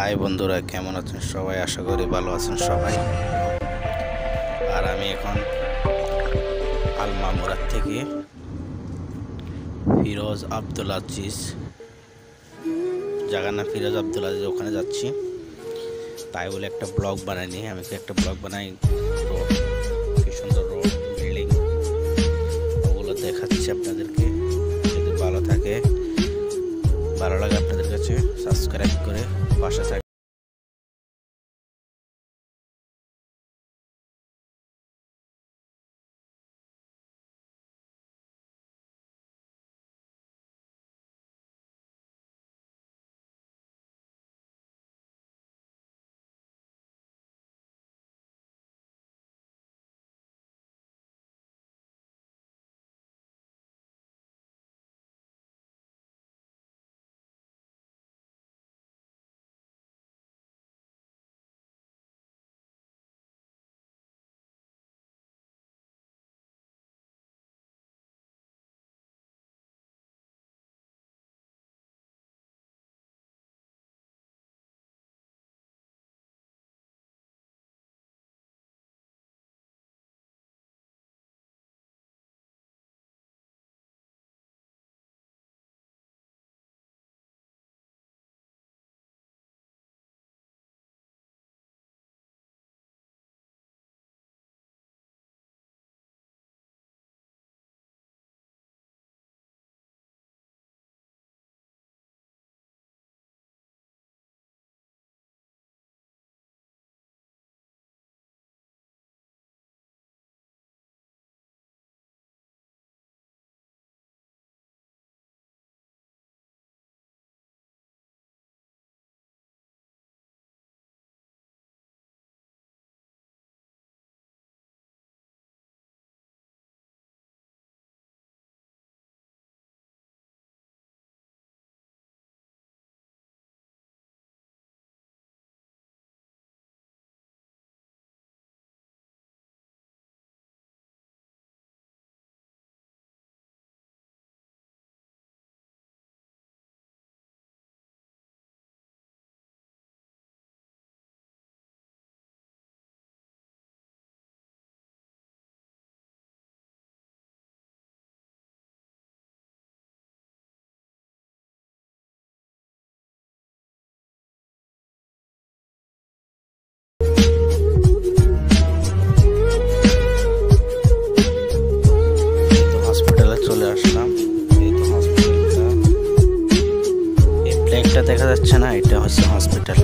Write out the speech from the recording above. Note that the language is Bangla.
হাই বন্ধুরা, কেমন আছেন সবাই? আশা করি ভালো আছেন সবাই। আর আমি এখন আলমামুরার থেকে ফিরোজ আব্দুল আজিজ জায়গার নাম ফিরোজ আব্দুল আজিজ ওখানে যাচ্ছি। তাই বলে একটা ব্লগ বানাই বানাইনি, আমি তো একটা ব্লগ বানাই? রোড কি সুন্দর রোড বিল্ডিং ওগুলো দেখাচ্ছি আপনাদেরকে। যদি ভালো থাকে, ভালো লাগে করে পাশে থাক হসপিটালটা এই প্লেনটা দেখা যাচ্ছে না এটা হচ্ছে হসপিটাল